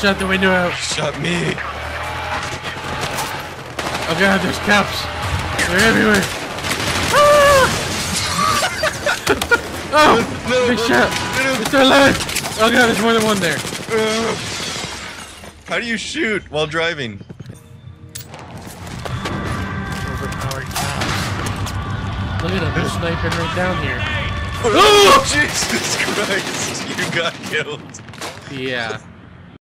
Shut the window out. Shut me. Oh god, there's cops. They're everywhere. Ah! oh! No, Big shot! no. It's alive! Oh god, there's more than one there. How do you shoot while driving? Overpowered cops. Look at him, they're sniping right down here. Oh, Jesus Christ! You got killed. Yeah.